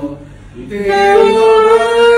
Lord.